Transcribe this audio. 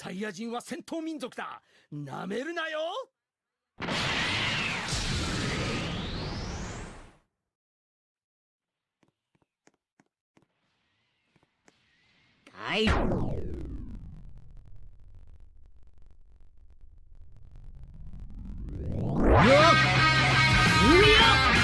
サイヤ人は戦闘民族だ。なめるなよ。はい。よっ。